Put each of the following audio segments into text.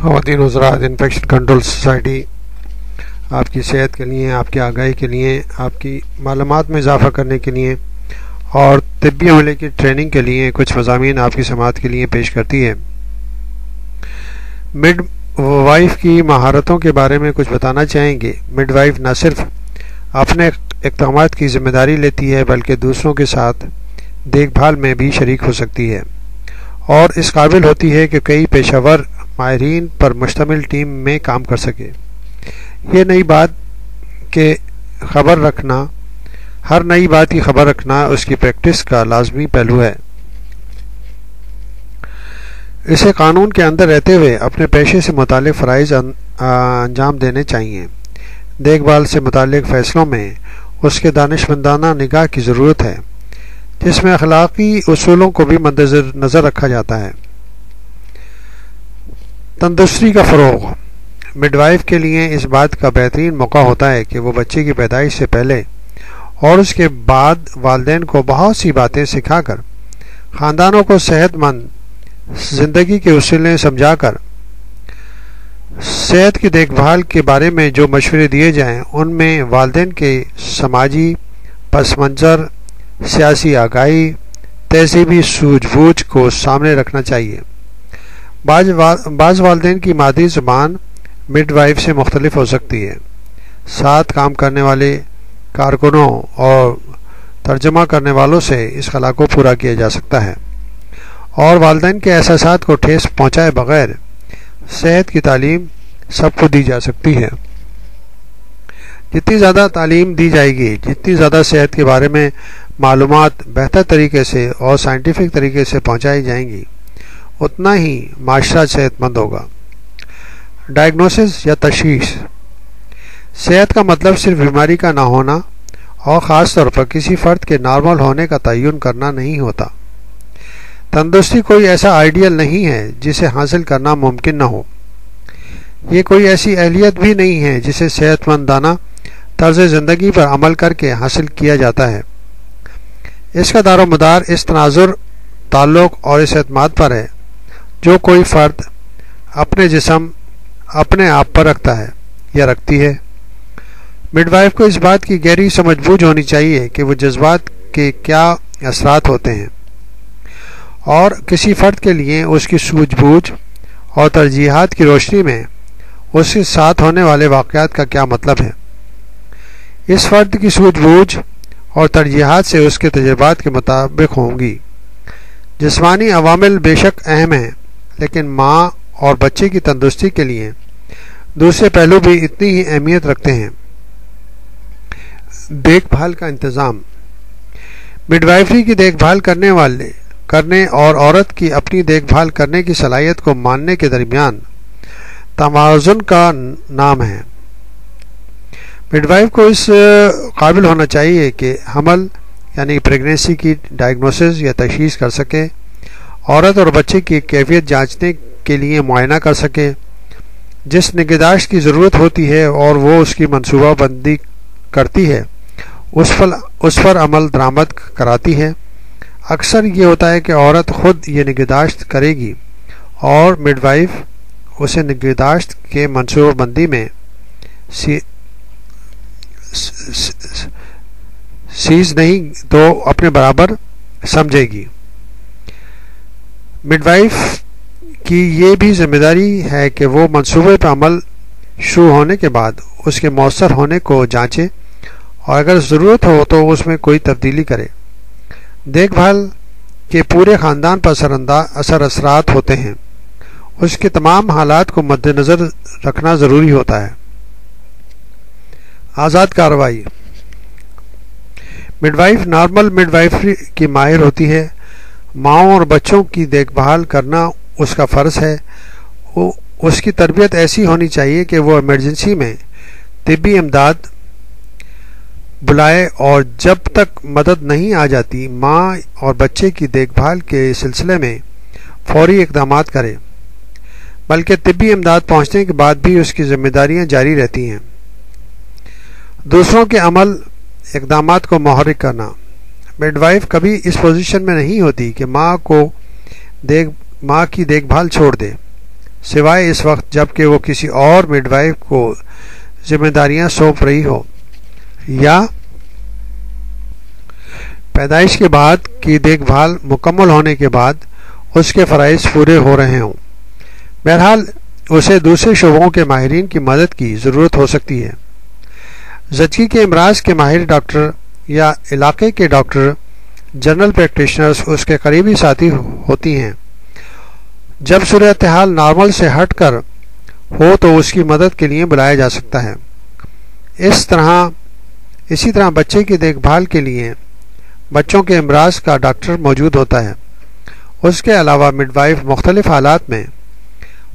खातन हजरात infection control society आपकी सेहत के लिए, आपकी आगाही के लिए, आपकी मालूम में इजाफ़ा करने के लिए और तबी अमले की ट्रेनिंग के लिए कुछ मजामी आपकी समात के लिए पेश करती है। मिड वाइफ की महारतों के बारे में कुछ बताना चाहेंगे। मिड वाइफ न सिर्फ़ अपने इकदाम की ज़िम्मेदारी लेती है, बल्कि दूसरों के साथ देखभाल में भी शरीक हो सकती है। और इस काबिल होती है कि कई पेशावर माहरीन पर मुश्तमिल टीम में काम कर सके। ये नई बात के खबर रखना, हर नई बात की खबर रखना उसकी प्रैक्टिस का लाजमी पहलू है। इसे कानून के अंदर रहते हुए अपने पेशे से मुतल फ़रज़ अंजाम देने चाहिए। देखभाल से मुतल फ़ैसलों में उसके दानशमंदाना निगाह की ज़रूरत है, जिसमें अखलाकी असूलों को भी मद्दर नज़र रखा जाता है। तंदुरुस्ती का फ़रोग। मिडवाइफ के लिए इस बात का बेहतरीन मौका होता है कि वो बच्चे की पैदाइश से पहले और उसके बाद वालदेन को बहुत सी बातें सिखाकर, ख़ानदानों को सेहतमंद ज़िंदगी के उसूलें समझाकर, सेहत की देखभाल के बारे में जो मशवरे दिए जाएँ, उनमें वालदेन के समाजी पस मंज़र सियासी आगाही, तहजीबी सूझबूझ को सामने रखना चाहिए। बाज़ बाज़ वालदेन की मादी ज़ुबान मिड वाइफ से मुख्तलिफ़ हो सकती है। साथ काम करने वाले कारकुनों और तर्जमा करने वालों से इस खला को पूरा किया जा सकता है। और वालदेन के एहसास को ठेस पहुँचाए बगैर सेहत की तालीम सबको दी जा सकती है। जितनी ज़्यादा तालीम दी जाएगी, जितनी ज़्यादा सेहत के बारे में मालूम बेहतर तरीके से और साइंटिफिक तरीके से पहुँचाई जाएँगी उतना ही माशरा सेहतमंद होगा। डायग्नोसिस या तशीस सेहत का मतलब सिर्फ़ बीमारी का ना होना और ख़ास तौर पर किसी फ़र्द के नॉर्मल होने का तयन करना नहीं होता। तंदुरुस्ती कोई ऐसा आइडियल नहीं है जिसे हासिल करना मुमकिन न हो। ये कोई ऐसी अहलियत भी नहीं है जिसे सेहतमंदाना तर्ज ज़िंदगी पर अमल करके हासिल किया जाता है। इसका दारो मदार इस तनाजुर, ताल्लुक़ और इस अतमाद पर है। जो कोई फ़र्द अपने जिसम अपने आप पर रखता है या रखती है। मिडवाइफ को इस बात की गहरी समझबूझ होनी चाहिए कि वो जज्बात के क्या असरात होते हैं और किसी फ़र्द के लिए उसकी सूझबूझ और तरजीहत की रोशनी में उसके साथ होने वाले वाक़ात का क्या मतलब है। इस फ़र्द की सूझबूझ और तरजीहत से उसके तजर्बात के मुताबिक होंगी। जिसमानी अवामिल बेशक अहम हैं। लेकिन माँ और बच्चे की तंदुरुस्ती के लिए दूसरे पहलू भी इतनी ही अहमियत रखते हैं। देखभाल का इंतज़ाम। मिडवाइफरी की देखभाल करने वाले, करने और औरत की अपनी देखभाल करने की सलाहियत को मानने के दरमियान तवाज़ुन का नाम है। मिडवाइफ को इस काबिल होना चाहिए कि हमल, यानी प्रेगनेंसी की डायग्नोसिस या तशीस कर सके। औरत और बच्चे की कैफियत जांचने के लिए मुआयना कर सके। जिस निगहदाश्त की ज़रूरत होती है और वो उसकी मनसूबाबंदी करती है उस पर उस पर अमल दरामद कराती है। अक्सर ये होता है कि औरत खुद ये निगहदाश्त करेगी और मिडवाइफ उसे निगहदाश्त के मनसूबाबंदी में सी, सीज नहीं तो अपने बराबर समझेगी। मिडवाइफ की ये भी ज़िम्मेदारी है कि वो मंसूबे पर अमल शुरू होने के बाद उसके मौसर होने को जांचे और अगर ज़रूरत हो तो उसमें कोई तब्दीली करे। देखभाल के पूरे ख़ानदान पर असरअंदाज असर असरात होते हैं। उसके तमाम हालात को मद्देनज़र रखना ज़रूरी होता है। आज़ाद कार्रवाई। मिडवाइफ नॉर्मल मिडवाइफरी की माहिर होती है। माओ और बच्चों की देखभाल करना उसका फ़र्ज़ है। वो, उसकी तरबियत ऐसी होनी चाहिए कि वो इमरजेंसी में तबी इमदाद बुलाए और जब तक मदद नहीं आ जाती, माँ और बच्चे की देखभाल के सिलसिले में फौरी इकदाम करें। बल्कि तबी इमदाद पहुँचने के बाद भी उसकी जिम्मेदारियाँ जारी रहती हैं। दूसरों के अमल इकदाम को महरिक करना। मिडवाइफ कभी इस पोजीशन में नहीं होती कि माँ को देख, माँ की देखभाल छोड़ दे। सिवाय इस वक्त जबकि वो किसी और मिडवाइफ को जिम्मेदारियाँ सौंप रही हो। या पैदाइश के बाद की देखभाल मुकम्मल होने के बाद उसके फ़रज़ पूरे हो रहे हों। बहरहाल, उसे दूसरे शोबों के माहरीन की मदद की ज़रूरत हो सकती है। जचगी के अमराज के माहिर डॉक्टर या इलाके के डॉक्टर, जनरल प्रैक्टिशनर्स, उसके करीबी साथी होती हैं। जब सूरत हाल नॉर्मल से हटकर हो तो उसकी मदद के लिए बुलाया जा सकता है। इस तरह, इसी तरह बच्चे की देखभाल के लिए बच्चों के अमराज का डॉक्टर मौजूद होता है। उसके अलावा मिडवाइफ मुख्तलिफ़ हालात में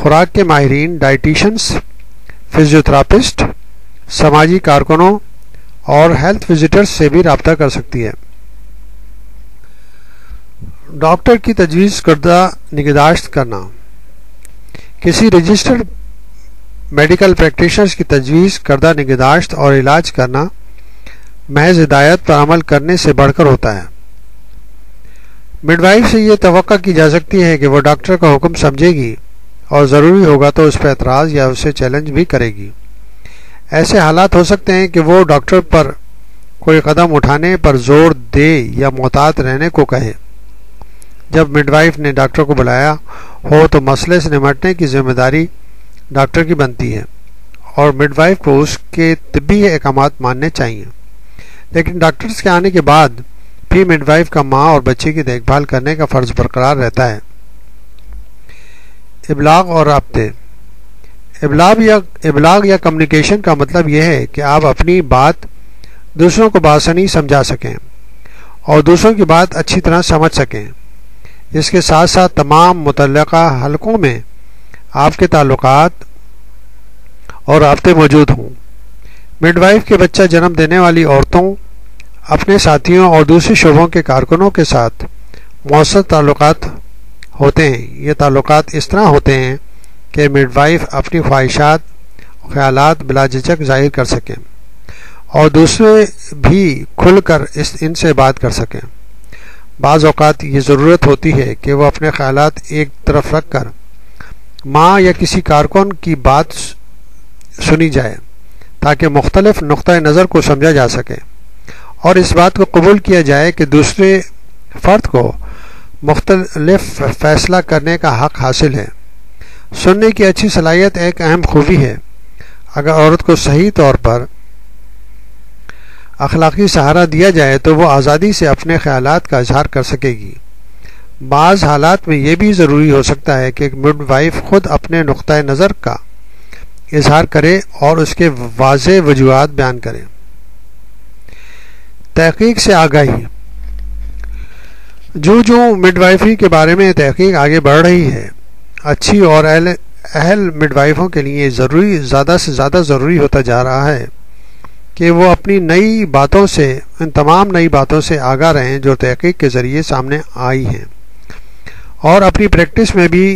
खुराक के माहरीन डाइटिशन्स फिजियोथेरापिस्ट, समाजी कारकुनों और हेल्थ विजिटर्स से भी रबता कर सकती है। डॉक्टर की तजवीज़ करदा निगहदाश्त करना। किसी रजिस्टर्ड मेडिकल प्रैक्टिशनर्स की तजवीज़ करदा निगहदाश्त और इलाज करना महज हिदायत पर अमल करने से बढ़कर होता है। मिडवाइफ से ये तो की जा सकती है कि वह डॉक्टर का हुक्म समझेगी और ज़रूरी होगा तो उस पर एतराज़ या उसे चैलेंज भी करेगी। ऐसे हालात हो सकते हैं कि वो डॉक्टर पर कोई कदम उठाने पर ज़ोर दे या मोहतात रहने को कहे। जब मिडवाइफ ने डॉक्टर को बुलाया, हो तो मसले से निमटने की ज़िम्मेदारी डॉक्टर की बनती है और मिडवाइफ को उसके तिब्बी अहकाम मानने चाहिए। लेकिन डॉक्टर्स के आने के बाद भी मिडवाइफ का माँ और बच्चे की देखभाल करने का फ़र्ज़ बरकरार रहता है। इबलाग और रबते इबलाग या इबलाग या कम्युनिकेशन का मतलब यह है कि आप अपनी बात दूसरों को बासनी समझा सकें और दूसरों की बात अच्छी तरह समझ सकें। इसके साथ साथ तमाम मुतल हलकों में आपके ताल्लुकात और रबते मौजूद हों। मिडवाइफ के बच्चा जन्म देने वाली औरतों, अपने साथियों और दूसरे शोबों के कारकुनों के साथ मौसर ताल्लुकात होते हैं। ये ताल्लुकात इस तरह होते हैं कि मिडवाइफ अपनी ख्वाहिशात ख्याल बिला झिझक ज़ाहिर कर सकें और दूसरे भी खुलकर इस इनसे बात कर सकें। बाज़ अवत ये ज़रूरत होती है कि वह अपने ख्याल एक तरफ़ रख कर माँ या किसी कारकुन की बात सुनी जाए, ताकि मुख्तलफ नुक़ नज़र को समझा जा सके और इस बात को कबूल किया जाए कि दूसरे फ़र्द को मुख्तलफ फ़ैसला करने का हक हासिल है। सुनने की अच्छी सलाहियत एक अहम खूबी है। अगर औरत को सही तौर पर अखलाकी सहारा दिया जाए तो वह आज़ादी से अपने ख्याल का इजहार कर सकेगी। बाज़ हालात में यह भी ज़रूरी हो सकता है कि मिड वाइफ खुद अपने नुक़ नज़र का इजहार करे और उसके वाज वजूहत बयान करे। तहकीक से आगाही। जो जो मिडवाइफरी के बारे में तहकीक आगे बढ़ रही है अच्छी और अहल अहल मिडवाइफों के लिए ज़रूरी, ज़्यादा से ज़्यादा ज़रूरी होता जा रहा है कि वो अपनी नई बातों से इन तमाम नई बातों से आगा रहें जो तहकीक के ज़रिए सामने आई हैं। और अपनी प्रैक्टिस में भी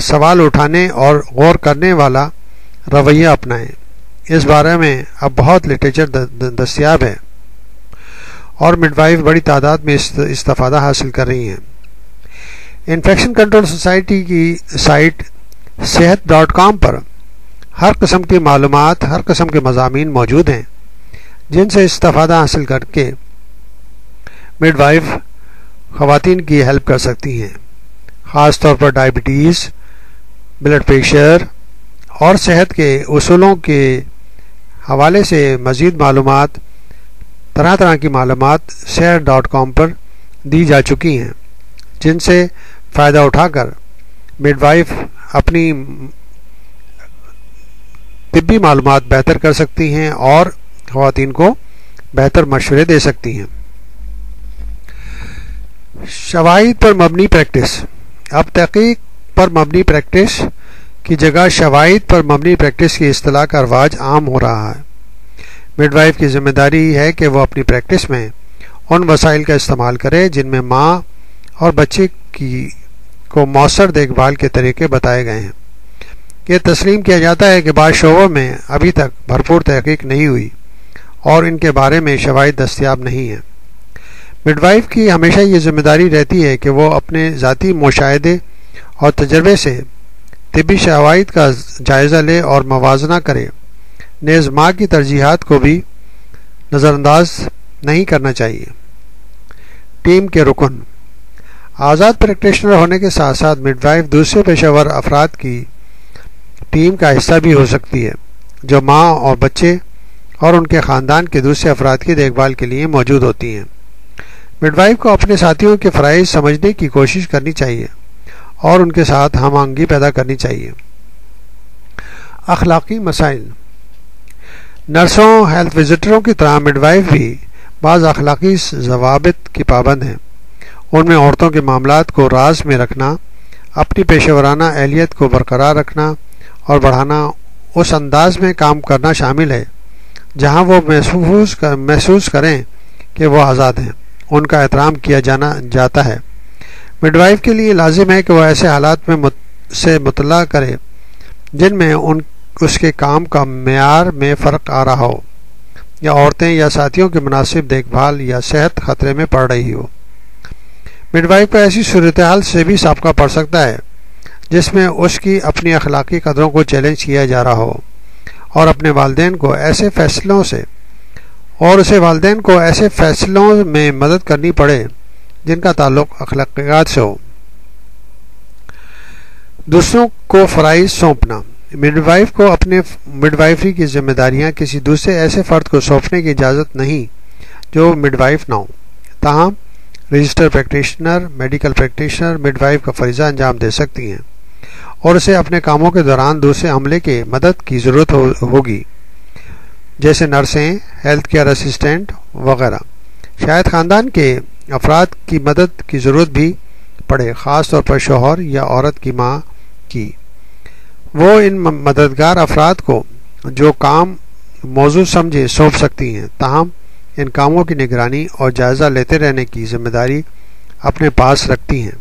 सवाल उठाने और गौर करने वाला रवैया अपनाएँ। इस बारे में अब बहुत लिटरेचर दस्याब है और मिडवाइफ बड़ी तादाद में इस्तफादा हासिल कर रही हैं। इन्फेक्शन कंट्रोल सोसाइटी की साइट सेहत डॉट कॉम पर हर कस्म की मालूम हर कस्म के मजामी मौजूद हैं, जिनसे इस्तफादा हासिल करके मिडवाइफ खातन की हेल्प कर सकती हैं। ख़ास तौर पर डायबिटीज़ ब्लड प्रेशर और सेहत के असूलों के हवाले से मज़ीद मालूम तरह तरह की मालूम शेयर डॉट कॉम पर दी जा चुकी हैं, जिनसे फ़ायदा उठाकर मिडवाइफ अपनी तिब्बी मालूम बेहतर कर सकती हैं और खातन को बेहतर मशवरे दे सकती हैं। शवाहिद पर मबनी प्रैक्टिस अब तहकीक पर मबनी प्रैक्टिस की जगह शवाहिद पर मबनी प्रैक्टिस की असलाह का रवाज आम हो रहा है। मिडवाइफ की ज़िम्मेदारी है कि वह अपनी प्रैक्टिस में उन वसाइल का इस्तेमाल करे जिनमें माँ और बच्चे की, को मौसर देखभाल के तरीके बताए गए हैं। यह तस्लीम किया जाता है कि बाद शोबों में अभी तक भरपूर तहकीक नहीं हुई और इनके बारे में शवाद दस्तियाब नहीं है। मिडवाइफ की हमेशा ये ज़िम्मेदारी रहती है कि वो अपने ज़ाती मुशाहे और तजर्बे से तबी शवाद का जायज़ा ले और मवाजना करे। नेज़ माँ की तरजीहत को भी नज़रअंदाज नहीं करना चाहिए। टीम के रुकन। आज़ाद प्रैक्टिशनर होने के साथ साथ मिडवाइफ दूसरे पेशेवर अफराद की टीम का हिस्सा भी हो सकती है, जो माँ और बच्चे और उनके ख़ानदान के दूसरे अफराद की देखभाल के लिए मौजूद होती हैं। मिडवाइफ को अपने साथियों के फ़राइज समझने की कोशिश करनी चाहिए और उनके साथ हम आहंगी पैदा करनी चाहिए। अखलाकी मसाइल। नर्सों हेल्थ विजिटरों की तरह मिडवाइफ भी बाज़ अखलाकी जवाबित की पाबंद हैं। उनमें औरतों के मामला को राज में रखना अपनी पेशेवराना अहलियत को बरकरार रखना और बढ़ाना उस अंदाज में काम करना शामिल है जहाँ वो महसूस कर, महसूस करें कि वो आज़ाद हैं। उनका एहतराम किया जाना जाता है। मिडवाइफ के लिए लाजिम है कि वह ऐसे हालात में मुत, से मुतला करे जिनमें उन उसके काम का मैार में फ़र्क आ रहा हो या औरतें या साथियों की मुनासिब देखभाल या सेहत खतरे में पड़ रही हो। मिडवाइफ को ऐसी सूरत हाल से भी सबका पड़ सकता है, जिसमें उसकी अपनी अखलाकी कदरों को चैलेंज किया जा रहा हो। और अपने वालदेन को ऐसे फैसलों से, और उसे वालदेन को ऐसे फैसलों में मदद करनी पड़े, जिनका ताल्लुक अखलाकियात से हो। दूसरों को फ़राइज सौंपना। मिडवाइफ को अपने मिडवाइफरी की जिम्मेदारियाँ किसी दूसरे ऐसे फ़र्द को सौंपने की इजाज़त नहीं, जो मिडवाइफ ना हो। तहम register practitioner medical practitioner midwife का फरीजा अंजाम दे सकती हैं और उसे अपने कामों के दौरान दूसरे अमले के मदद की ज़रूरत हो, होगी। जैसे नर्सें हेल्थ केयर असिस्टेंट वगैरह। शायद ख़ानदान के अफराद की मदद की ज़रूरत भी पड़े ख़ास तौर पर शोहर या औरत की माँ की। वो इन मददगार अफराद को जो काम मौजूद समझे सौंप सकती हैं। ताहम इन कामों की निगरानी और जायज़ा लेते रहने की ज़िम्मेदारी अपने पास रखती हैं।